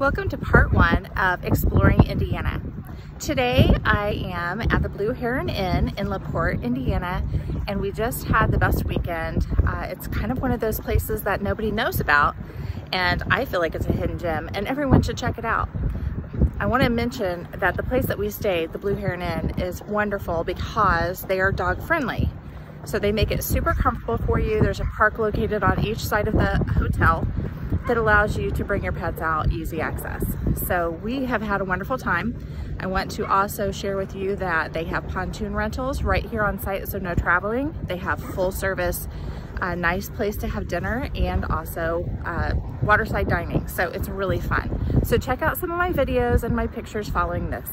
Welcome to part one of Exploring Indiana. Today I am at the Blue Heron Inn in LaPorte, Indiana, and we just had the best weekend. Uh, it's kind of one of those places that nobody knows about, and I feel like it's a hidden gem, and everyone should check it out. I want to mention that the place that we stayed, the Blue Heron Inn, is wonderful because they are dog friendly. So they make it super comfortable for you. There's a park located on each side of the hotel that allows you to bring your pets out easy access. So we have had a wonderful time. I want to also share with you that they have pontoon rentals right here on site, so no traveling. They have full service, a nice place to have dinner and also uh, waterside dining. So it's really fun. So check out some of my videos and my pictures following this.